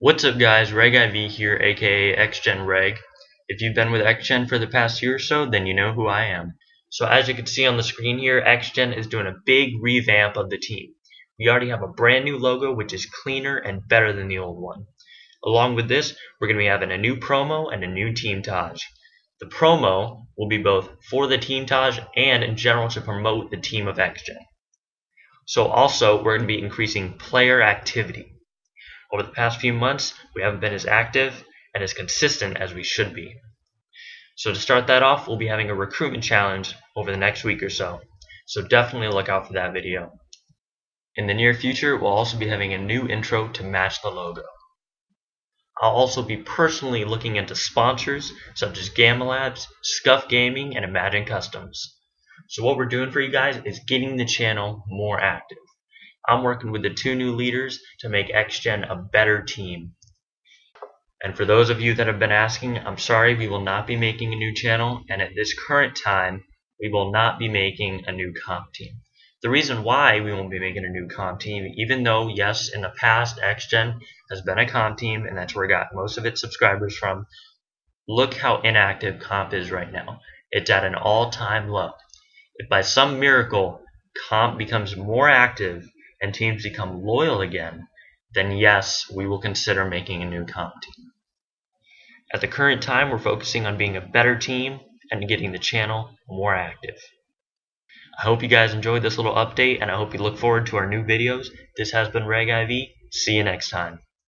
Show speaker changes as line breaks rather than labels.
What's up guys, Reg IV here, aka XGen Reg. If you've been with XGen for the past year or so, then you know who I am. So as you can see on the screen here, XGen is doing a big revamp of the team. We already have a brand new logo which is cleaner and better than the old one. Along with this, we're going to be having a new promo and a new team tag. The promo will be both for the team tag and in general to promote the team of XGen. So also, we're going to be increasing player activity. Over the past few months, we haven't been as active and as consistent as we should be. So to start that off, we'll be having a recruitment challenge over the next week or so. So definitely look out for that video. In the near future, we'll also be having a new intro to match the logo. I'll also be personally looking into sponsors such as Gamma Labs, Scuff Gaming, and Imagine Customs. So what we're doing for you guys is getting the channel more active. I'm working with the two new leaders to make XGen a better team. And for those of you that have been asking, I'm sorry we will not be making a new channel, and at this current time, we will not be making a new comp team. The reason why we won't be making a new comp team, even though, yes, in the past, XGen has been a comp team, and that's where I got most of its subscribers from, look how inactive comp is right now. It's at an all-time low. If by some miracle comp becomes more active and teams become loyal again, then yes, we will consider making a new comp team. At the current time, we're focusing on being a better team and getting the channel more active. I hope you guys enjoyed this little update and I hope you look forward to our new videos. This has been Reg IV. See you next time.